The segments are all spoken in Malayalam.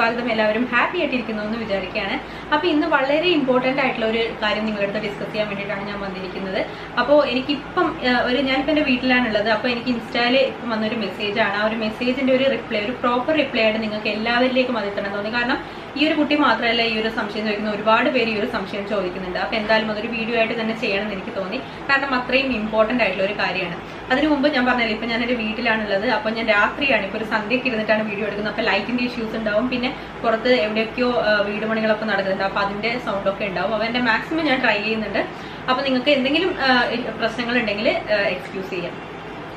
സ്വാഗതം എല്ലാവരും. ഹാപ്പി ആയിട്ടിരിക്കുന്നു എന്ന് വിചാരിക്കുകയാണ്. അപ്പൊ ഇന്ന് വളരെ ഇമ്പോർട്ടന്റ് ആയിട്ടുള്ള ഒരു കാര്യം നിങ്ങളടുത്ത് ഡിസ്കസ് ചെയ്യാൻ വേണ്ടിയിട്ടാണ് ഞാൻ വന്നിരിക്കുന്നത്. അപ്പോൾ എനിക്കിപ്പം ഒരു ഞാനിപ്പോൾ എന്റെ വീട്ടിലാണുള്ളത്. അപ്പൊ എനിക്ക് ഇൻസ്റ്റായിൽ ഇപ്പം വന്നൊരു മെസ്സേജാണ് ആ ഒരു മെസ്സേജിന്റെ ഒരു റിപ്ലൈ ഒരു പ്രോപ്പർ റിപ്ലൈ ആയിട്ട് നിങ്ങൾക്ക് എല്ലാവരിലേക്കും അത് എത്തണം തോന്നി. കാരണം ഈ ഒരു കുട്ടി മാത്രമല്ല ഈ ഒരു സംശയം ചോദിക്കുന്ന ഒരുപാട് പേര് ഈ ഒരു സംശയം ചോദിക്കുന്നുണ്ട്. അപ്പോൾ എന്തായാലും അതൊരു വീഡിയോ ആയിട്ട് തന്നെ ചെയ്യണം എന്ന് എനിക്ക് തോന്നി. കാരണം അത്രയും ഇമ്പോർട്ടന്റ് ആയിട്ടുള്ള ഒരു കാര്യമാണ്. അതിനു മുമ്പ് ഞാൻ പറഞ്ഞില്ല ഇപ്പൊ ഞാൻ വീട്ടിലാണുള്ളത്. അപ്പോൾ ഞാൻ രാത്രിയാണ് ഇപ്പോൾ ഒരു സന്ധ്യയ്ക്ക് ഇരുന്നിട്ടാണ് വീഡിയോ എടുക്കുന്നത്. അപ്പോൾ ലൈറ്റിന്റെ ഇഷ്യൂസ് ഉണ്ടാവും. പിന്നെ പുറത്ത് എവിടെയൊക്കെയോ ആ, വീട് പണികളൊക്കെ നടക്കുന്നുണ്ട്. അപ്പോൾ അതിന്റെ സൗണ്ട് ഒക്കെ ഉണ്ടാവും. അപ്പോൾ എന്റെ മാക്സിമം ഞാൻ ട്രൈ ചെയ്യുന്നുണ്ട്. അപ്പോൾ നിങ്ങൾക്ക് എന്തെങ്കിലും പ്രശ്നങ്ങൾ ഉണ്ടെങ്കിൽ എക്സ്ക്യൂസ് ചെയ്യാം.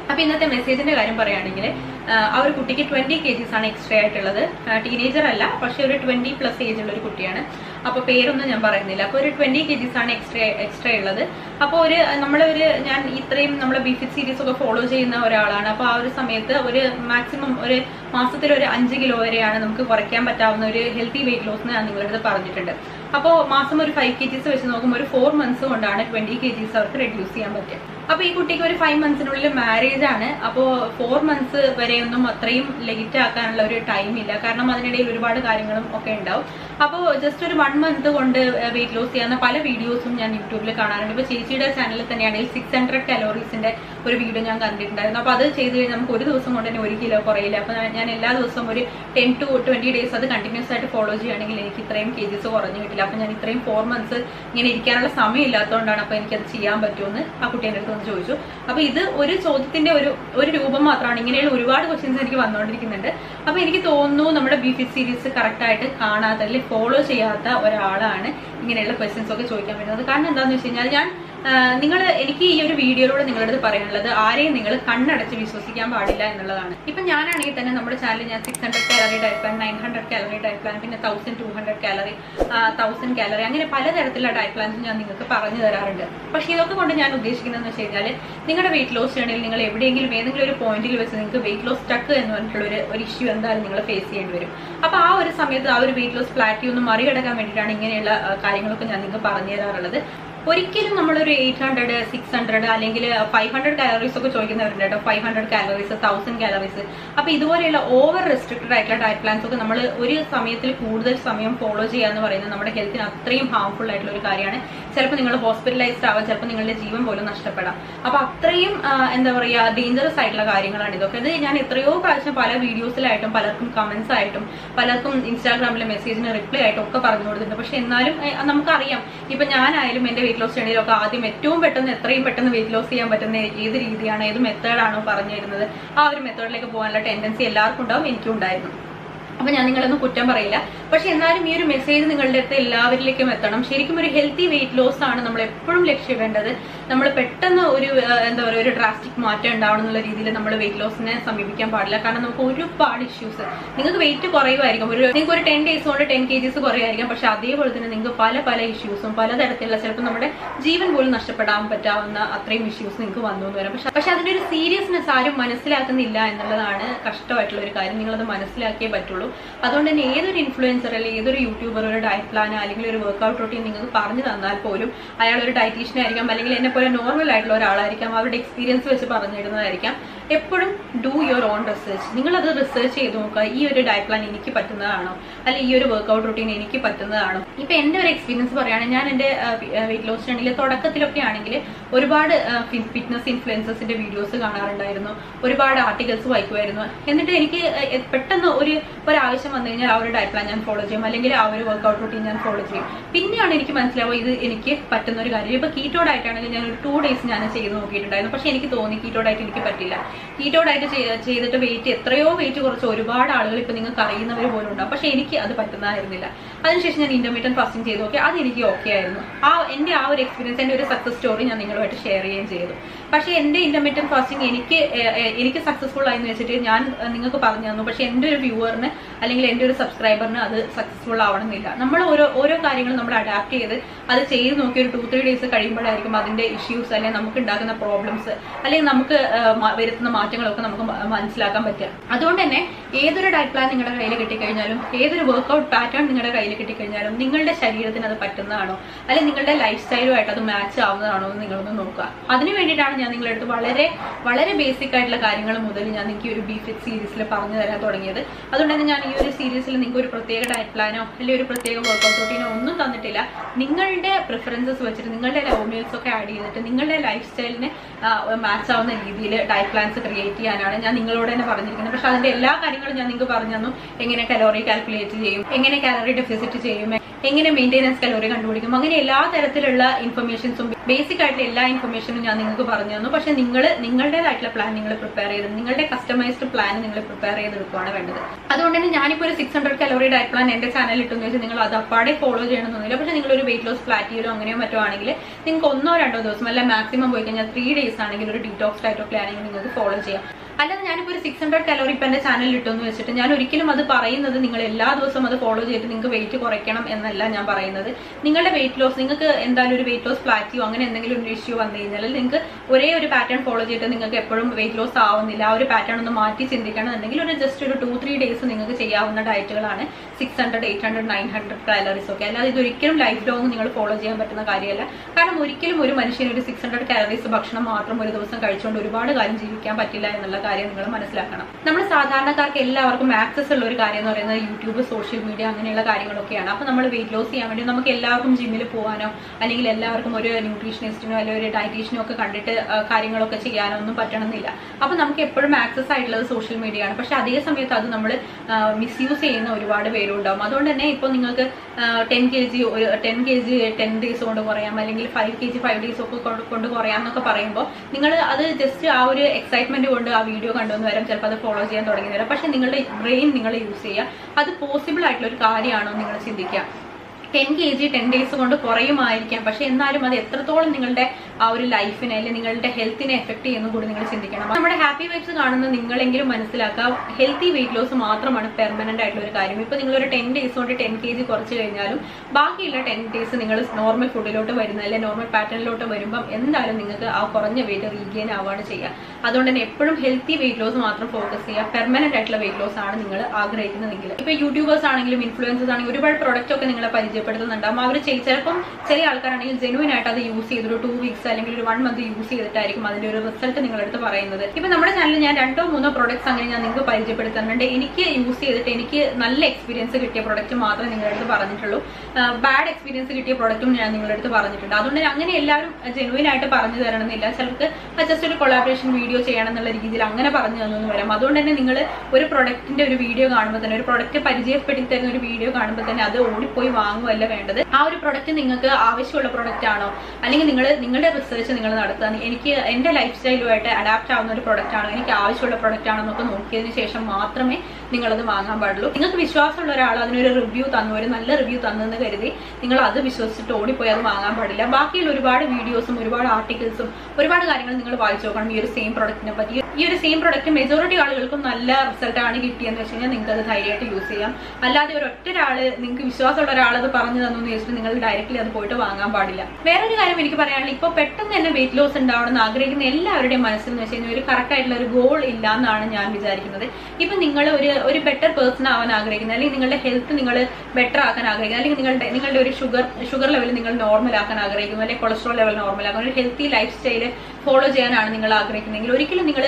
അപ്പൊ ഇന്നത്തെ മെസ്സേജിന്റെ കാര്യം പറയുകയാണെങ്കിൽ ആ ഒരു കുട്ടിക്ക് ട്വന്റി കെ ജിസ് ആണ് എക്സ്ട്രാ ആയിട്ടുള്ളത്. ടീനേജർ അല്ല പക്ഷെ ഒരു ട്വന്റി പ്ലസ് ഏജ് ഉള്ള ഒരു കുട്ടിയാണ്. അപ്പൊ പേരൊന്നും ഞാൻ പറയുന്നില്ല. അപ്പൊ ഒരു ട്വന്റി കെ ജിസ് ആണ് എക്സ്ട്രാ എക്സ്ട്രാ ഉള്ളത്. അപ്പോൾ ഒരു നമ്മളെ ഒരു ഞാൻ ഇത്രയും നമ്മളെ ബിഫിറ്റ് സീരീസ് ഒക്കെ ഫോളോ ചെയ്യുന്ന ഒരാളാണ്. അപ്പോൾ ആ ഒരു സമയത്ത് ഒരു മാക്സിമം ഒരു മാസത്തിൽ ഒരു അഞ്ച് കിലോ വരെയാണ് നമുക്ക് കുറയ്ക്കാൻ പറ്റാവുന്ന ഒരു ഹെൽത്തി വെയിറ്റ് ലോസ് ഞാൻ നിങ്ങളുടെ അടുത്ത് പറഞ്ഞിട്ടുണ്ട്. അപ്പോൾ മാസം ഒരു ഫൈവ് കെ ജിസ് വെച്ച് നോക്കുമ്പോൾ ഒരു ഫോർ മന്ത്സ് കൊണ്ടാണ് ട്വന്റി കെ ജിസ് അവർക്ക് റെഡ്യൂസ് ചെയ്യാൻ പറ്റുക അപ്പൊ ഈ കുട്ടിക്ക് ഒരു ഫൈവ് മന്ത്സിനുള്ളിൽ മാരേജ് ആണ്. അപ്പോൾ ഫോർ മന്ത്സ് വരെയൊന്നും അത്രയും ലേറ്റ് ആക്കാനുള്ള ഒരു ടൈം ഇല്ല. കാരണം അതിനിടയിൽ ഒരുപാട് കാര്യങ്ങളും ഒക്കെ ഉണ്ടാവും. അപ്പോൾ ജസ്റ്റ് ഒരു വൺ മന്ത് കൊണ്ട് വെയിറ്റ് ലോസ് ചെയ്യാവുന്ന പല വീഡിയോസും ഞാൻ യൂട്യൂബിൽ കാണാറുണ്ട്. ഇപ്പോൾ ചേച്ചിയുടെ ചാനലിൽ തന്നെയാണെങ്കിൽ സിക്സ് ഹൺഡ്രഡ് കലോറീസിന്റെ ഒരു വീഡിയോ ഞാൻ കണ്ടിട്ടുണ്ടായിരുന്നു. അപ്പോൾ അത് ചെയ്ത് കഴിഞ്ഞാൽ നമുക്ക് ഒരു ദിവസം കൊണ്ട് തന്നെ ഒരു കിലോ കുറയില്ല. അപ്പോൾ ഞാൻ എല്ലാ ദിവസവും ഒരു ടെൻ ടു ട്വന്റി ഡേയ്സ് അത് കണ്ടിന്യൂസ് ആയിട്ട് ഫോളോ ചെയ്യുകയാണെങ്കിൽ എനിക്ക് ഇത്രയും കെ ജിസ് കുറഞ്ഞു കിട്ടില്ല. അപ്പോൾ ഞാൻ ഇത്രയും ഫോർ മന്ത്സ് ഇങ്ങനെ ഇരിക്കാനുള്ള സമയം ഇല്ലാത്തതുകൊണ്ടാണ് അപ്പോൾ എനിക്കത് ചെയ്യാൻ പറ്റുമെന്ന് ആ കുട്ടി എന്റെ അടുത്ത് ചോദിച്ചു. അപ്പോൾ ഇത് ഒരു ചോദ്യത്തിന്റെ ഒരു ഒരു രൂപം മാത്രമാണ്. ഇങ്ങനെയുള്ള ഒരുപാട് ക്വസ്റ്റ്യൻസ് എനിക്ക് വന്നുകൊണ്ടിരിക്കുന്നുണ്ട്. അപ്പോൾ എനിക്ക് തോന്നുന്നു നമ്മുടെ ബി ഫിറ്റ് സീരീസ് കറക്റ്റ് ആയിട്ട് കാണാത്ത അല്ലെങ്കിൽ ഫോളോ ചെയ്യാത്ത ഒരാളാണ് ഇങ്ങനെയുള്ള ക്വസ്റ്റ്യൻസ് ഒക്കെ ചോദിക്കാൻ പറ്റുന്നത് കാരണം എന്താണെന്ന് വെച്ച് കഴിഞ്ഞാൽ ഞാൻ നിങ്ങൾ എനിക്ക് ഈ ഒരു വീഡിയോയിലൂടെ നിങ്ങളുടെ അടുത്ത് പറയാനുള്ളത് ആരെയും നിങ്ങൾ കണ്ണടച്ച് വിശ്വസിക്കാൻ പാടില്ല എന്നുള്ളതാണ്. ഇപ്പൊ ഞാനാണെങ്കിൽ തന്നെ നമ്മുടെ ചാനലിൽ ഞാൻ six hundred calorie diet plan nine hundred calorie diet plan പിന്നെ thousand two hundred calorie thousand calorie അങ്ങനെ പലതരത്തിലുള്ള ഡയറ്റ് പ്ലാൻസ് ഞാൻ നിങ്ങൾക്ക് പറഞ്ഞു തരാറുണ്ട്. പക്ഷേ ഇതൊക്കെ കൊണ്ട് ഞാൻ ഉദ്ദേശിക്കുന്നതെന്ന് വെച്ച് കഴിഞ്ഞാൽ നിങ്ങളുടെ വെയിറ്റ് ലോസ് ചെയ്യണമെങ്കിൽ നിങ്ങൾ എവിടെയെങ്കിലും ഏതെങ്കിലും ഒരു പോയിന്റിൽ വെച്ച് നിങ്ങൾക്ക് വെയിറ്റ് ലോസ് സ്റ്റക്ക് എന്ന് പറഞ്ഞിട്ടുള്ള ഒരു ഒരു ഇഷ്യൂ എന്തായാലും നിങ്ങൾ ഫേസ് ചെയ്യേണ്ടി വരും. അപ്പൊ ആ ഒരു സമയത്ത് ആ ഒരു വെയിറ്റ് ലോസ് ഫ്ലാറ്റി ഒന്ന് മറികടക്കാൻ വേണ്ടിയിട്ടാണ് ഇങ്ങനെയുള്ള കാര്യങ്ങളൊക്കെ ഞാൻ നിങ്ങൾക്ക് പറഞ്ഞു തരാറുള്ളത്. ഒരിക്കലും നമ്മളൊരു എയ്റ്റ് ഹൺഡ്രഡ് സിക്സ് ഹൺഡ്രഡ് അല്ലെങ്കിൽ ഫൈവ് ഹൺഡ്രഡ് കാലറീസ് ഒക്കെ ചോദിക്കുന്നവരുണ്ട് കേട്ടോ. Five hundred calories thousand calories അപ്പൊ ഇതുപോലെയുള്ള ഓവർ റെസ്ട്രിക്റ്റഡ് ആയിട്ടുള്ള ഡയറ്റ് പ്ലാൻസ് ഒക്കെ നമ്മൾ ഒരു സമയത്തിൽ കൂടുതൽ സമയം ഫോളോ ചെയ്യുക എന്ന് പറയുന്നത് നമ്മുടെ ഹെൽത്തിന് അത്രയും ഹാർംഫുൾ ആയിട്ടുള്ള ഒരു കാര്യമാണ്. ചിലപ്പോൾ നിങ്ങൾ ഹോസ്പിറ്റലൈസ്ഡ് ആവാം ചിലപ്പോൾ നിങ്ങളുടെ ജീവൻ പോലും നഷ്ടപ്പെടാം. അപ്പൊ അത്രയും എന്താ പറയുക ഡേഞ്ചറസ് ആയിട്ടുള്ള കാര്യങ്ങളാണ് ഇതൊക്കെ. ഇത് ഞാൻ എത്രയോ പ്രാവശ്യം പല വീഡിയോസിലായിട്ടും പലർക്കും കമന്റ്സ് ആയിട്ടും പലർക്കും ഇൻസ്റ്റാഗ്രാമിലെ മെസ്സേജിന് റിപ്ലൈ ആയിട്ടും ഒക്കെ പറഞ്ഞു കൊടുത്തിട്ടുണ്ട് പക്ഷെ എന്നാലും നമുക്കറിയാം. ഇപ്പൊ ഞാനായാലും എന്റെ വെയിറ്റ് ലോസ് ജേണിയിലൊക്കെ ആദ്യം ഏറ്റവും പെട്ടെന്ന് എത്രയും പെട്ടെന്ന് വെയിറ്റ് ലോസ് ചെയ്യാൻ പറ്റുന്ന ഏത് രീതിയാണ് ഏത് മെത്തേഡാണോ പറഞ്ഞു തരുന്നത് ആ ഒരു മെത്തേഡിലേക്ക് പോകാനുള്ള ടെൻഡൻസി എല്ലാവർക്കും ഉണ്ടാവും എനിക്കും ഉണ്ടായിരുന്നു. അപ്പൊ ഞാൻ നിങ്ങളൊന്നും കുറ്റം പറയില്ല. പക്ഷെ എന്നാലും ഈ ഒരു മെസ്സേജ് നിങ്ങളുടെ അടുത്ത് എല്ലാവരിലേക്കും എത്തണം. ശരിക്കും ഒരു ഹെൽത്തി വെയിറ്റ് ലോസ് ആണ് നമ്മൾ എപ്പോഴും ലക്ഷ്യവേണ്ടത് നമ്മൾ പെട്ടെന്ന് ഒരു എന്താ പറയുക ഒരു ഡ്രാസ്റ്റിക് മാറ്റം ഉണ്ടാവണം എന്നുള്ള രീതിയിൽ നമ്മൾ വെയിറ്റ് ലോസിനെ സമീപിക്കാൻ പാടില്ല. കാരണം നമുക്ക് ഒരുപാട് ഇഷ്യൂസ് നിങ്ങൾക്ക് വെയിറ്റ് കുറയുമായിരിക്കും. ഒരു നിങ്ങൾക്ക് ഒരു ടെൻ ഡേയ്സ് കൊണ്ട് ടെൻ കെ ജിസ് കുറയായിരിക്കും. പക്ഷെ അതേപോലെ തന്നെ നിങ്ങൾക്ക് പല പല ഇഷ്യൂസും പലതരത്തിലുള്ള ചിലപ്പോൾ നമ്മുടെ ജീവൻ പോലും നഷ്ടപ്പെടാൻ പറ്റാവുന്ന അത്രയും ഇഷ്യൂസ് നിങ്ങൾക്ക് വന്നു എന്ന് വരാം. പക്ഷെ പക്ഷെ അതിന്റെ ഒരു സീരിയസ്നെസ് ആരും മനസ്സിലാക്കുന്നില്ല എന്നുള്ളതാണ് കഷ്ടമായിട്ടുള്ള ഒരു കാര്യം. നിങ്ങളത് മനസ്സിലാക്കിയേ പറ്റുള്ളൂ. അതുകൊണ്ട് തന്നെ ഏതൊരു ഇൻഫ്ലുവൻസർ അല്ലെങ്കിൽ ഏതൊരു യൂട്യൂബർ ഒരു ഡയറ്റ് പ്ലാൻ അല്ലെങ്കിൽ ഒരു വർക്കൗട്ട് റൊട്ടീൻ നിങ്ങൾക്ക് പറഞ്ഞു തന്നാൽ പോലും അയാൾ ഒരു ഡയറ്റീഷ്യൻ ആയിരിക്കാം അല്ലെങ്കിൽ എന്നെ പോലെ നോർമൽ ആയിട്ടുള്ള ഒരാളായിരിക്കാം അവരുടെ എക്സ്പീരിയൻസ് വെച്ച് പറഞ്ഞു തരുന്നതായിരിക്കാം എപ്പോഴും ഡു യുവർ ഓൺ റിസർച്ച് അത് റിസർച്ച് ചെയ്ത് നോക്കുക. ഈ ഒരു ഡയറ്റ് പ്ലാൻ എനിക്ക് പറ്റുന്നതാണോ? അല്ലെ ഈ ഒരു വർക്കൗട്ട് റൂട്ടീൻ എനിക്ക് പറ്റുന്നതാണോ? ഇപ്പൊ എന്റെ ഒരു എക്സ്പീരിയൻസ് പറയുകയാണെങ്കിൽ ഞാൻ എന്റെ വെയിറ്റ് ലോസ് ജേണിയിൽ തുടക്കത്തിലൊക്കെ ആണെങ്കിൽ ഒരുപാട് ഫിറ്റ്നസ് ഇൻഫ്ലുവൻസേഴ്സിന്റെ വീഡിയോസ് കാണാറുണ്ടായിരുന്നു. ഒരുപാട് ആർട്ടിക്കൽസ് വായിക്കുമായിരുന്നു. എന്നിട്ട് എനിക്ക് പെട്ടെന്ന് ഒരു ഒരാവശ്യം വന്നു കഴിഞ്ഞാൽ ആ ഒരു ഡയറ്റ് പ്ലാൻ ഞാൻ ഫോളോ ചെയ്യും. അല്ലെങ്കിൽ ആ ഒരു വർക്കൗട്ട് റൂട്ടീൻ ഞാൻ ഫോളോ ചെയ്യും. പിന്നെയാണ് എനിക്ക് മനസ്സിലാവുക ഇത് എനിക്ക് പറ്റുന്ന ഒരു കാര്യം. ഇപ്പൊ കീറ്റോ ഡയറ്റ് ആണെങ്കിൽ ഞാൻ ഒരു ടു ഡേയ്സ് ഞാൻ ചെയ്ത് നോക്കിയിട്ടുണ്ടായിരുന്നു. പക്ഷെ എനിക്ക് തോന്നി കീറ്റോ ഡയറ്റ് എനിക്ക് പറ്റില്ല. കീറ്റോ ഡയറ്റ് ചെയ്തിട്ട് വെയിറ്റ് എത്രയോ വെയിറ്റ് കുറച്ച് ഒരുപാട് ആളുകൾ ഇപ്പൊ നിങ്ങൾക്ക് അറിയുന്നവർ പോലും ഉണ്ട് പക്ഷെ എനിക്ക് അത് പറ്റുന്നതായിരുന്നില്ല. അതിനുശേഷം ഞാൻ ഇന്റർമീഡിയറ്റ് ഫാസ്റ്റിംഗ് ചെയ്തു. നോക്കി അത് എനിക്ക് ഓക്കെ ആയിരുന്നു. ആ എന്റെ ആ ഒരു എക്സ്പീരിയൻസ് എന്റെ ഒരു സക്സസ് സ്റ്റോറി ഞാൻ നിങ്ങളുമായിട്ട് ഷെയർ ചെയ്യുകയും ചെയ്തു. പക്ഷെ എന്റെ ഇന്റർമീഡിയറ്റ് ഫാസ്റ്റിംഗ് എനിക്ക് എനിക്ക് സക്സസ്ഫുൾ ആയെന്ന് വെച്ചിട്ട് ഞാൻ നിങ്ങൾക്ക് പറഞ്ഞു തന്നു. പക്ഷെ എന്റെ ഒരു വ്യൂവറിന് അല്ലെങ്കിൽ എന്റെ ഒരു സബ്സ്ക്രൈബറിന് അത് സക്സസ്ഫുൾ ആവണമെന്നില്ല. നമ്മൾ ഓരോ ഓരോ കാര്യങ്ങളും നമ്മൾ അഡാപ്റ്റ് ചെയ്ത് അത് ചെയ്ത് നോക്കി ഒരു ടു ത്രീ ഡേയ്സ് കഴിയുമ്പോഴായിരിക്കും അതിന്റെ ഇഷ്യൂസ് അല്ലെങ്കിൽ നമുക്ക് ഉണ്ടാക്കുന്ന പ്രോബ്ലംസ് അല്ലെങ്കിൽ നമുക്ക് മ- വരുത്തുന്ന മാറ്റങ്ങളൊക്കെ നമുക്ക് മനസ്സിലാക്കാൻ പറ്റുക. അതുകൊണ്ട് തന്നെ ഏതൊരു ഡയറ്റ് പ്ലാൻ നിങ്ങളുടെ കയ്യിൽ കിട്ടിക്കഴിഞ്ഞാലും ഏതൊരു വർക്കൗട്ട് പാറ്റേൺ നിങ്ങളുടെ കയ്യിൽ കിട്ടിക്കഴിഞ്ഞാലും നിങ്ങളുടെ ശരീരത്തിന് അത് പറ്റുന്നതാണോ? അല്ലെങ്കിൽ നിങ്ങളുടെ ലൈഫ് സ്റ്റൈലുമായിട്ട് അത് മാച്ച് ആവുന്നതാണോ എന്ന് നിങ്ങളൊന്ന് നോക്കുക. അതിന് വേണ്ടിയിട്ടാണ് ഞാൻ നിങ്ങളുടെ അടുത്ത് വളരെ വളരെ ബേസിക് ആയിട്ടുള്ള കാര്യങ്ങൾ മുതൽ ഞാൻ നിങ്ങൾക്ക് ഒരു ബി ഫിറ്റ് സീരീസിൽ പറഞ്ഞു തരാൻ തുടങ്ങിയത്. അതുകൊണ്ട് തന്നെ ഞാൻ ഈ ഒരു സീരീസിൽ നിങ്ങൾക്ക് ഒരു പ്രത്യേക ഡയറ്റ് പ്ലാനോ അല്ലെങ്കിൽ ഒരു പ്രത്യേക വർക്കൗട്ട് റൂട്ടീനോ ഒന്നും തന്നിട്ടില്ല. നിങ്ങളുടെ പ്രിഫറൻസസ് വെച്ചിട്ട് നിങ്ങളുടെ ലവ് മീൽസ് ഒക്കെ ആഡ് ചെയ്തിട്ട് നിങ്ങളുടെ ലൈഫ് സ്റ്റൈലിന് മാച്ച് ആവുന്ന രീതിയിൽ ഡയറ്റ് പ്ലാൻസ് ക്രിയേറ്റ് ചെയ്യാനാണ് ഞാൻ നിങ്ങളോട് തന്നെ പറഞ്ഞിരിക്കുന്നത്. പക്ഷെ അതിന്റെ എല്ലാ കാര്യങ്ങളും ഞാൻ നിങ്ങൾക്ക് പറഞ്ഞു തന്നു. എങ്ങനെ കലോറി കാൽക്കുലേറ്റ് ചെയ്യും എങ്ങനെ കാലറി ഡെഫിസിറ്റ് ചെയ്യും എങ്ങനെ മെയിന്റെനൻസ് കലോറി കണ്ടുപിടിക്കും. അങ്ങനെ എല്ലാ തരത്തിലുള്ള ഇൻഫർമേഷൻസും ബേസിക് ആയിട്ടുള്ള എല്ലാ ഇൻഫർമേഷനും ഞാൻ നിങ്ങൾക്ക് പറഞ്ഞു തന്നു. പക്ഷെ നിങ്ങൾ നിങ്ങളുടേതായിട്ടുള്ള പ്ലാൻ നിങ്ങൾ പ്രിപ്പയർ ചെയ്ത് നിങ്ങളുടെ കസ്റ്റമൈസ്ഡ് പ്ലാൻ നിങ്ങൾ പ്രിപ്പയർ ചെയ്തെടുക്കുകയാണ് വേണ്ടത്. അതുകൊണ്ട് തന്നെ ഞാനിപ്പോൾ ഒരു six hundred calorie diet plan എന്റെ ചാനൽ ഇട്ടെന്ന് വെച്ചാൽ നിങ്ങൾ അത് അപ്പാടെ ഫോളോ ചെയ്യണമെന്നൊന്നുമില്ല. പക്ഷെ നിങ്ങൾ ഒരു വെയിറ്റ് ലോസ് പ്ലാറ്റിയിലോ അങ്ങനെയോ മറ്റോ ആണെങ്കിൽ നിങ്ങൾക്ക് ഒന്നോ രണ്ടോ ദിവസം അല്ല മാക്സിമം പോയി കഴിഞ്ഞാൽ ത്രീ ഡേയ്സ് ആണെങ്കിൽ ഒരു ഡീറ്റോക്സ് ഡയറ്റ് ഒക്കെ ആണെങ്കിൽ നിങ്ങൾക്ക് ഫോളോ ചെയ്യാം. അല്ലാതെ ഞാനിപ്പോൾ ഒരു സിക്സ് ഹൺഡ്രഡ് കലോറി ഇപ്പം എന്റെ ചാനലിൽ ഇട്ടെന്ന് വെച്ചിട്ട് ഞാൻ ഒരിക്കലും അത് പറയുന്നത് നിങ്ങൾ എല്ലാ ദിവസവും അത് ഫോളോ ചെയ്തിട്ട് നിങ്ങൾക്ക് വെയിറ്റ് കുറയ്ക്കണം എന്നല്ല ഞാൻ പറയുന്നത്. നിങ്ങളുടെ വെയിറ്റ് ലോസ് നിങ്ങൾക്ക് എന്തായാലും ഒരു വെയിറ്റ് ലോസ് പ്ലാറ്റിയോ അങ്ങനെ എന്തെങ്കിലും ഒരു ഇഷ്യൂ വന്നു കഴിഞ്ഞാൽ നിങ്ങൾക്ക് ഒരേ ഒരു പാറ്റേൺ ഫോളോ ചെയ്തിട്ട് നിങ്ങൾക്ക് എപ്പോഴും വെയിറ്റ് ലോസ് ആവുന്നില്ല. ആ ഒരു പാറ്റേൺ ഒന്ന് മാറ്റി ചിന്തിക്കണം എന്നുണ്ടെങ്കിൽ ഒരു ജസ്റ്റ് ഒരു ടു ത്രീ ഡേയ്സ് നിങ്ങൾക്ക് ചെയ്യാവുന്ന ഡയറ്റുകളാണ് six hundred eight hundred nine hundred calories ഒക്കെ. അല്ലാതെ ഇത് ഒരിക്കലും ലൈഫ് ലോങ് നിങ്ങൾ ഫോളോ ചെയ്യാൻ പറ്റുന്ന കാര്യമല്ല. കാരണം ഒരിക്കലും ഒരു മനുഷ്യന് ഒരു സിക്സ് ഹൺഡ്രഡ് കാലറീസ് ഭക്ഷണം മാത്രം ഒരു ദിവസം കഴിച്ചുകൊണ്ട് ഒരുപാട് കാലം ജീവിക്കാൻ പറ്റില്ല എന്നുള്ള കാര്യം നിങ്ങൾ മനസ്സിലാക്കണം. നമ്മൾ സാധാരണക്കാർക്ക് എല്ലാവർക്കും ആക്സസ് ഉള്ള ഒരു കാര്യം എന്ന് പറയുന്നത് യൂട്യൂബ് സോഷ്യൽ മീഡിയ അങ്ങനെയുള്ള കാര്യങ്ങളൊക്കെയാണ്. അപ്പോൾ നമ്മൾ വെയിറ്റ് ലോസ് ചെയ്യാൻ വേണ്ടി നമുക്ക് എല്ലാവർക്കും ജിമ്മിൽ പോകാനോ അല്ലെങ്കിൽ എല്ലാവർക്കും ഒരു ന്യൂട്രീഷനിസ്റ്റിനോ അല്ലെങ്കിൽ ഒരു ഡയറ്റീഷ്യനോ ഒക്കെ കണ്ടിട്ട് കാര്യങ്ങളൊക്കെ ചെയ്യാനോ ഒന്നും പറ്റണമെന്നില്ല. അപ്പോൾ നമുക്ക് എപ്പോഴും ആക്സസ് ആയിട്ടുള്ളത് സോഷ്യൽ മീഡിയ ആണ്. പക്ഷെ അതേ സമയത്ത് അത് നമ്മൾ മിസ്യൂസ് ചെയ്യുന്ന ഒരുപാട് പേരും ഉണ്ടാവും അതുകൊണ്ട് തന്നെ ഇപ്പോൾ നിങ്ങൾക്ക് ടെൻ കെ ജി ഒരു ten K G ten days കൊണ്ട് കുറയാം അല്ലെങ്കിൽ five K G five days ഒക്കെ കൊണ്ട് കുറയാം എന്നൊക്കെ പറയുമ്പോൾ നിങ്ങൾ അത് ജസ്റ്റ് ആ ഒരു എക്സൈറ്റ്മെന്റ് കൊണ്ട് ആ വീഡിയോ കണ്ടുവന്ന് വരാം ചിലപ്പോൾ അത് ഫോളോ ചെയ്യാൻ തുടങ്ങി വരാം പക്ഷെ നിങ്ങളുടെ ബ്രെയിൻ നിങ്ങൾ യൂസ് ചെയ്യുക അത് പോസിബിൾ ആയിട്ടുള്ള ഒരു കാര്യമാണോ നിങ്ങൾ ചിന്തിക്കുക. Ten K G ten days കൊണ്ട് കുറയുമായിരിക്കാം. പക്ഷെ എന്നാലും അത് എത്രത്തോളം നിങ്ങളുടെ ആ ഒരു ലൈഫിനെ അല്ലെങ്കിൽ നിങ്ങളുടെ ഹെൽത്തിനെ എഫക്ട് ചെയ്യുന്ന കൂടി നിങ്ങൾ ചിന്തിക്കണം. നമ്മുടെ ഹാപ്പി വൈബ്സ് കാണുന്ന നിങ്ങളെങ്കിലും മനസ്സിലാക്കുക ഹെൽത്തി വെയിറ്റ് ലോസ് മാത്രമാണ് പെർമനന്റ് ആയിട്ടുള്ള ഒരു കാര്യം. ഇപ്പൊ നിങ്ങൾ ഒരു ടെൻ ഡേയ്സ് കൊണ്ട് ടെൻ കെ ജി കുറച്ച് കഴിഞ്ഞാലും ബാക്കിയുള്ള ടെൻ ഡേയ്സ് നിങ്ങൾ നോർമൽ ഫുഡിലോട്ട് വരുന്ന അല്ലെങ്കിൽ നോർമൽ പാറ്റേണിലോട്ട് വരുമ്പം എന്തായാലും നിങ്ങൾക്ക് ആ കുറഞ്ഞ വെയിറ്റ് റീഗെയിൻ ആവുകയാണ് ചെയ്യുക. അതുകൊണ്ട് തന്നെ എപ്പോഴും ഹെൽത്തി വെയിറ്റ് ലോസ് മാത്രം ഫോക്കസ് ചെയ്യുക. പെർമനന്റ് ആയിട്ടുള്ള വെയിറ്റ് ലോസ് ആണ് നിങ്ങൾ ആഗ്രഹിക്കുന്നതെങ്കിൽ. ഇപ്പൊ യൂട്യൂബേഴ്സ് ആണെങ്കിലും ഇൻഫ്ലുവൻസേഴ്സ് ആണെങ്കിലും ഒരുപാട് പ്രൊഡക്റ്റ് ഒക്കെ നിങ്ങളെ പരിചയപ്പെടുത്തുന്നുണ്ടാവും. അവർ ചിലപ്പം ചെറിയ ആൾക്കാരാണെങ്കിൽ ജെനുവിൻ ആയിട്ട് അത് യൂസ് ചെയ്തൊരു ടു വീക്സ് അല്ലെങ്കിൽ ഒരു വൺ മന്ത് യൂസ് ചെയ്തിട്ടായിരിക്കും അതിന്റെ ഒരു റിസൾട്ട് നിങ്ങളെടുത്ത് പറയുന്നത്. ഇപ്പൊ നമ്മുടെ ചാനലിൽ ഞാൻ രണ്ടോ മൂന്നോ പ്രോഡക്ട്സ് അങ്ങനെ ഞാൻ നിങ്ങൾക്ക് പരിചയപ്പെടുത്തുന്നുണ്ട് എനിക്ക് യൂസ് ചെയ്തിട്ട് എനിക്ക് നല്ല എക്സ്പീരിയൻസ് കിട്ടിയ പ്രോഡക്റ്റ് മാത്രമേ നിങ്ങളുടെ അടുത്ത് പറഞ്ഞിട്ടുള്ളൂ ബാഡ് എക്സ്പീരിയൻസ് കിട്ടിയ പ്രോഡക്റ്റും ഞാൻ നിങ്ങളുടെ അടുത്ത് പറഞ്ഞിട്ടുണ്ട്. അതുകൊണ്ട് അങ്ങനെ എല്ലാവരും ജെനുവിൻ ആയിട്ട് പറഞ്ഞു തരണമെന്നില്ല. ചിലർക്ക് ജസ്റ്റ് ഒരു കൊളാബറേഷൻ വീഡിയോ ചെയ്യണം എന്നുള്ള രീതിയിൽ അങ്ങനെ പറഞ്ഞു തന്നു വരാം. അതുകൊണ്ട് തന്നെ നിങ്ങൾ ഒരു പ്രൊഡക്റ്റിന്റെ ഒരു വീഡിയോ കാണുമ്പോൾ തന്നെ ഒരു പ്രൊഡക്റ്റ് പരിചയപ്പെടുത്തി തരുന്ന ഒരു വീഡിയോ കാണുമ്പോൾ തന്നെ അത് ഓടിപ്പോയി വാങ്ങുകയല്ല വേണ്ടത്. ആ ഒരു പ്രൊഡക്റ്റ് നിങ്ങൾക്ക് ആവശ്യമുള്ള പ്രൊഡക്റ്റ് ആണോ? അല്ലെങ്കിൽ നിങ്ങൾ നിങ്ങളുടെ റിസർച്ച് നിങ്ങൾ നടത്തുക എനിക്ക് എന്റെ ലൈഫ് സ്റ്റൈലുമായിട്ട് അഡാപ്റ്റ് ആവുന്ന ഒരു പ്രൊഡക്റ്റ് ആണോ. എനിക്ക് ആവശ്യമുള്ള പ്രൊഡക്റ്റ് ആണോ എന്നൊക്കെ നോക്കിയതിന് ശേഷം മാത്രമേ നിങ്ങളത് വാങ്ങാൻ പാടുള്ളൂ. നിങ്ങൾക്ക് വിശ്വാസമുള്ള ഒരാൾ അതിനൊരു റിവ്യൂ തന്നു ഒരു നല്ല റിവ്യൂ തന്നെന്ന് കരുതി നിങ്ങൾ അത് വിശ്വസിച്ചിട്ട് ഓടിപ്പോയി അത് വാങ്ങാൻ പാടില്ല. ബാക്കിയുള്ള ഒരുപാട് വീഡിയോസും ഒരുപാട് ആർട്ടിക്കിൾസും ഒരുപാട് കാര്യങ്ങൾ നിങ്ങൾ വായിച്ചു നോക്കണം ഈ ഒരു സെയിം പ്രൊഡക്റ്റിനെ പറ്റി. ഈ ഒരു സെയിം പ്രോഡക്റ്റ് മെജോറിറ്റി ആളുകൾക്കും നല്ല റിസൾട്ടാണ് കിട്ടിയെന്ന് വെച്ച് കഴിഞ്ഞാൽ നിങ്ങൾക്ക് അത് ധൈര്യമായിട്ട് യൂസ് ചെയ്യാം. അല്ലാതെ ഒരു ഒറ്റ ഒരാൾ നിങ്ങൾക്ക് വിശ്വാസമുള്ള ഒരാൾ അത് പറഞ്ഞു തന്നു എന്ന് വെച്ചിട്ട് നിങ്ങൾ ഡയറക്റ്റ്ലി അത് പോയിട്ട് വാങ്ങാൻ പാടില്ല. വേറൊരു കാര്യം എനിക്ക് പറയാനുള്ളത് ഇപ്പോൾ പെട്ടെന്ന് തന്നെ വെയിറ്റ് ലോസ് ഉണ്ടാവണമെന്ന് ആഗ്രഹിക്കുന്ന എല്ലാവരുടെയും മനസ്സിൽ എന്ന് വെച്ച് കഴിഞ്ഞാൽ ഒരു കറക്റ്റ് ആയിട്ടുള്ള ഒരു ഗോൾ ഇല്ല എന്നാണ് ഞാൻ വിചാരിക്കുന്നത്. ഇപ്പൊ നിങ്ങൾ ഒരു ഒരു ബെറ്റർ പേഴ്സൺ ആവാൻ ആഗ്രഹിക്കുന്നത്. അല്ലെങ്കിൽ നിങ്ങളുടെ ഹെൽത്ത് നിങ്ങൾ ബെറ്റർ ആക്കാൻ ആഗ്രഹിക്കുന്നത്. അല്ലെങ്കിൽ നിങ്ങളുടെ നിങ്ങളുടെ ഒരു ഷുഗർ ഷുഗർ ലെവൽ നിങ്ങൾ നോർമൽ ആക്കാൻ ആഗ്രഹിക്കുന്നു. അല്ലെങ്കിൽ കൊളസ്ട്രോൾ ലെവൽ നോർമൽ ആക്കാൻ. ഒരു ഹെൽത്തി ലൈഫ് സ്റ്റൈൽ ഫോളോ ചെയ്യാനാണ് നിങ്ങൾ ആഗ്രഹിക്കുന്നതെങ്കിൽ ഒരിക്കലും നിങ്ങൾ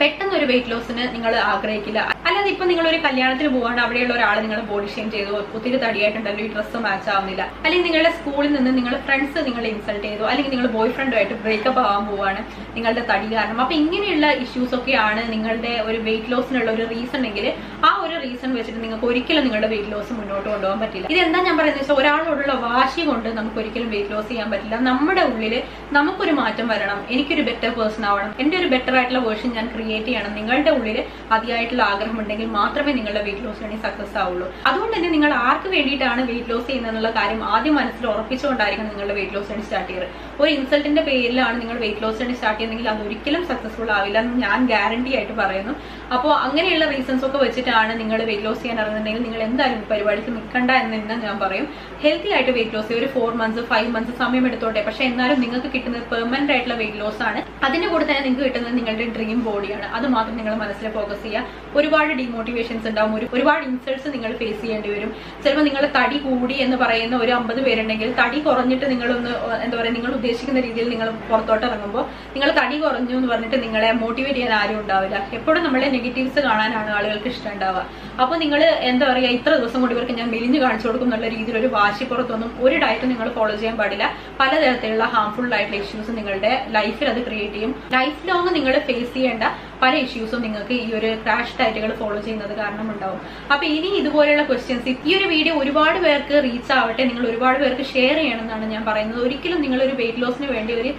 പെട്ടെന്ന് ഒരു വെയിറ്റ് ലോസിന് നിങ്ങൾ ആഗ്രഹിക്കില്ല. അല്ലാതെ ഇപ്പൊ നിങ്ങൾ ഒരു കല്യാണത്തിന് പോകാണ്ട് അവിടെയുള്ള ഒരാൾ നിങ്ങൾ ബോഡി ഷെയിം ചെയ്തു ഒത്തിരി തടിയായിട്ടുണ്ടല്ലോ ഈ ഡ്രസ്സ് മാച്ച് ആവുന്നില്ല. അല്ലെങ്കിൽ നിങ്ങളുടെ സ്കൂളിൽ നിന്ന് നിങ്ങൾ ഫ്രണ്ട്സ് നിങ്ങളെ ഇൻസൾട്ട് ചെയ്തു അല്ലെങ്കിൽ നിങ്ങൾ ബോയ് ഫ്രണ്ടുമായിട്ട് ബ്രേക്കപ്പ് ആവാൻ പോവാണ് നിങ്ങളുടെ തടി കാരണം. അപ്പൊ ഇങ്ങനെയുള്ള ഇഷ്യൂസ് ഒക്കെയാണ് നിങ്ങളുടെ ഒരു വെയിറ്റ് ലോസിനുള്ള ഒരു റീസൺ എങ്കിൽ ആ റീസൺ വെച്ചിട്ട് നിങ്ങൾക്ക് ഒരിക്കലും നിങ്ങളുടെ വെയിറ്റ് ലോസ് മുന്നോട്ട് കൊണ്ടുപോകാൻ പറ്റില്ല. ഇതെന്താ ഞാൻ പറയുന്നത് വെച്ചാൽ ഒരാളോടുള്ള വാശി കൊണ്ട് നമുക്ക് ഒരിക്കലും വെയിറ്റ് ലോസ് ചെയ്യാൻ പറ്റില്ല. നമ്മുടെ ഉള്ളിൽ നമുക്കൊരു മാറ്റം വരണം. എനിക്കൊരു ബെറ്റർ പേഴ്സൺ ആവണം. എന്റെ ഒരു ബെറ്റർ ആയിട്ടുള്ള വേർഷൻ ഞാൻ ക്രിയേറ്റ് ചെയ്യണം. നിങ്ങളുടെ ഉള്ളിൽ അതിയായിട്ടുള്ള ആഗ്രഹം ഉണ്ടെങ്കിൽ മാത്രമേ നിങ്ങളുടെ വെയിറ്റ് ലോസ് വേണ്ടി സക്സസ് ആവുള്ളൂ. അതുകൊണ്ട് തന്നെ നിങ്ങൾ ആർക്ക് വേണ്ടിയിട്ടാണ് വെയിറ്റ് ലോസ് ചെയ്യുന്നതെന്നുള്ള കാര്യം ആദ്യം മനസ്സിൽ ഉറപ്പിച്ചുകൊണ്ടായിരിക്കണം നിങ്ങളുടെ വെയിറ്റ് ലോസ് വേണ്ടി സ്റ്റാർട്ട് ചെയ്യുന്നത് ഒരു ഇൻസൾട്ടിന്റെ പേരിലാണ് നിങ്ങൾ വെയിറ്റ് ലോസ് വേണ്ടി സ്റ്റാർട്ട് ചെയ്യുന്നെങ്കിൽ അത് ഒരിക്കലും സക്സസ്ഫുൾ ആവില്ല എന്ന് ഞാൻ ഗ്യാരണ്ടി ആയിട്ട് പറയുന്നു. അപ്പോൾ അങ്ങനെയുള്ള റീസൺസ് ഒക്കെ വെച്ചിട്ടാണ് നിങ്ങൾ വെയിറ്റ് ലോസ് ചെയ്യാൻ ഇറങ്ങുന്നുണ്ടെങ്കിൽ നിങ്ങൾ എന്തായാലും പരിപാടിക്ക് നിൽക്കണ്ട എന്ന് തന്നെ ഞാൻ പറയും. ഹെൽത്തി ആയിട്ട് വെയിറ്റ് ലോസ് ചെയ്യും. ഒരു ഫോർ മന്ത്സ് ഫൈവ് മന്ത്സ് സമയം എടുത്തോട്ടെ. പക്ഷെ എന്നാലും നിങ്ങൾക്ക് കിട്ടുന്നത് പെർമനന്റ് ആയിട്ടുള്ള വെയിറ്റ് ലോസ് ആണ്. അതിന്റെ കൂടെ തന്നെ നിങ്ങൾക്ക് കിട്ടുന്നത് നിങ്ങളുടെ ഡ്രീം ബോഡിയാണ് അത് മാത്രം നിങ്ങൾ മനസ്സിൽ ഫോക്കസ് ചെയ്യുക. ഒരുപാട് ഡിമോട്ടിവേഷൻസ് ഉണ്ടാവും. ഒരു ഒരുപാട് ഇൻസൾട്ട്സ് നിങ്ങൾ ഫേസ് ചെയ്യേണ്ടി വരും. ചിലപ്പോൾ നിങ്ങൾ തടി കൂടി എന്ന് പറയുന്ന ഒരു അമ്പത് പേരുണ്ടെങ്കിൽ തടി കുറഞ്ഞിട്ട് നിങ്ങളൊന്ന് എന്താ പറയുക നിങ്ങൾ ഉദ്ദേശിക്കുന്ന രീതിയിൽ നിങ്ങൾ പുറത്തോട്ട് ഇറങ്ങുമ്പോൾ നിങ്ങൾ തടി കുറഞ്ഞു എന്ന് പറഞ്ഞിട്ട് നിങ്ങളെ മോട്ടിവേറ്റ് ചെയ്യാൻ ആരും ഉണ്ടാവില്ല. എപ്പോഴും നമ്മളെ നെഗറ്റീവ്സ് കാണാനാണ് ആളുകൾക്ക് ഇഷ്ടം ഉണ്ടാവുക അപ്പൊ നിങ്ങൾ എന്താ പറയുക ഇത്ര ദിവസം കൊണ്ട് ഇവർക്ക് ഞാൻ മെലിഞ്ഞ് കാണിച്ചു കൊടുക്കും എന്നുള്ള രീതിയിൽ ഒരു വാശിപ്പുറത്തൊന്നും ഒരു ഡയറ്റ് നിങ്ങൾ ഫോളോ ചെയ്യാൻ പാടില്ല. പലതരത്തിലുള്ള ഹാർംഫുൾ ആയിട്ടുള്ള ഇഷ്യൂസ് നിങ്ങളുടെ ലൈഫിൽ അത് ക്രിയേറ്റ് ചെയ്യും. ലൈഫ് ലോങ് നിങ്ങൾ ഫേസ് ചെയ്യേണ്ട പല ഇഷ്യൂസും നിങ്ങൾക്ക് ഈ ഒരു ക്രാഷ് ഡയറ്റുകൾ ഫോളോ ചെയ്യുന്നത് കാരണം ഉണ്ടാവും അപ്പൊ ഇനി ഇതുപോലെയുള്ള ക്വസ്റ്റ്യൻസ് ഈ ഒരു വീഡിയോ ഒരുപാട് പേർക്ക് റീച്ച് ആവട്ടെ നിങ്ങൾ ഒരുപാട് പേർക്ക് ഷെയർ ചെയ്യണമെന്നാണ് ഞാൻ പറയുന്നത്. ഒരിക്കലും നിങ്ങൾ ഒരു വെയിറ്റ് ലോസിന് വേണ്ടി ഒരു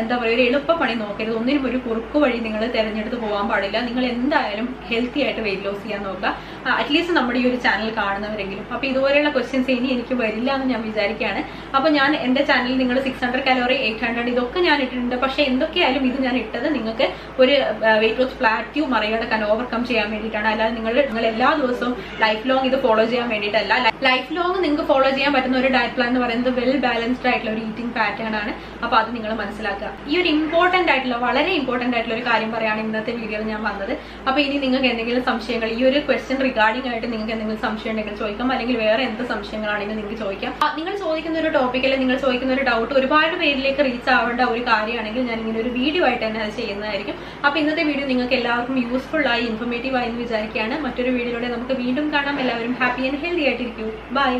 എന്താ പറയുക ഒരു എളുപ്പ പണി നോക്കരുത്. ഒന്നിനും ഒരു കുറുക്ക് വഴി നിങ്ങൾ തിരഞ്ഞെടുത്ത് പോകാൻ പാടില്ല. നിങ്ങൾ എന്തായാലും ഹെൽത്തി ആയിട്ട് വെയിറ്റ് ലോസ് ചെയ്യാൻ നോക്കുക. അറ്റ്ലീസ്റ്റ് നമ്മുടെ ഈ ഒരു ചാനൽ കാണുന്നവരെങ്കിലും. അപ്പൊ ഇതുപോലെയുള്ള ക്വസ്റ്റ്യൻസ് ഇനി എനിക്ക് വരില്ല എന്ന് ഞാൻ വിചാരിക്കുകയാണ്. അപ്പൊ ഞാൻ എന്റെ ചാനലിൽ നിങ്ങൾ six hundred calorie eight hundred ഇതൊക്കെ ഞാൻ ഇട്ടിട്ടുണ്ട്. പക്ഷെ എന്തൊക്കെയായാലും ഇത് ഞാൻ ഇട്ടത് നിങ്ങൾക്ക് ഒരു വെയിറ്റ് ലോസ് പ്ലാറ്റ്യൂ മറികടക്കാൻ ഓവർകം ചെയ്യാൻ വേണ്ടിയിട്ടാണ്. അല്ലാതെ നിങ്ങൾ നിങ്ങൾ എല്ലാ ദിവസവും ലൈഫ് ലോങ് ഇത് ഫോളോ ചെയ്യാൻ വേണ്ടിയിട്ടല്ല. ലൈഫ് ലോങ് നിങ്ങൾക്ക് ഫോളോ ചെയ്യാൻ പറ്റുന്ന ഒരു ഡയറ്റ് പ്ലാൻ എന്ന് പറയുന്നത് വെൽ ബാലൻസ്ഡ് ആയിട്ടുള്ള ഒരു ഈറ്റിംഗ് പാറ്റേൺ ആണ്. അപ്പൊ അത് നിങ്ങൾ മനസ്സിലാക്കുക. ഈ ഒരു ഇമ്പോർട്ടന്റ് ആയിട്ടുള്ള വളരെ ഇമ്പോർട്ടന്റ് ആയിട്ടുള്ള ഒരു കാര്യം പറയാണ് ഇന്നത്തെ വീഡിയോയിൽ ഞാൻ വന്നത്. അപ്പൊ ഇനി നിങ്ങൾക്ക് എന്തെങ്കിലും സംശയങ്ങൾ ഈ ഒരു ക്വസ്റ്റ്യൻ റിഗാർഡിംഗ് ആയിട്ട് നിങ്ങൾക്ക് എന്തെങ്കിലും സംശയം ഉണ്ടെങ്കിൽ ചോദിക്കാം. അല്ലെങ്കിൽ വേറെ എന്ത് സംശയങ്ങളാണെങ്കിലും നിങ്ങൾക്ക് ചോദിക്കാം. നിങ്ങൾ ചോദിക്കുന്ന ഒരു ടോപ്പിക് അല്ലെങ്കിൽ നിങ്ങൾ ചോദിക്കുന്ന ഒരു ഡൗട്ട് ഒരുപാട് പേരിലേക്ക് റീച്ച് ആവേണ്ട ഒരു കാര്യമാണെങ്കിൽ ഞാൻ ഇങ്ങനെ ഒരു വീഡിയോ ആയിട്ട് തന്നെ അത് ചെയ്യുന്നതായിരിക്കും. അപ്പൊ ഇന്നത്തെ വീഡിയോ നിങ്ങൾക്ക് എല്ലാവർക്കും യൂസ്ഫുൾ ആയി ഇൻഫോർമേറ്റീവ് ആയി എന്ന് വിചാരിക്കുകയാണ്. മറ്റൊരു വീഡിയോയിലൂടെ നമുക്ക് വീണ്ടും കാണാം. എല്ലാവരും ഹാപ്പി ആൻഡ് ഹെൽത്തി ആയിട്ടിരിക്കൂ. ബൈ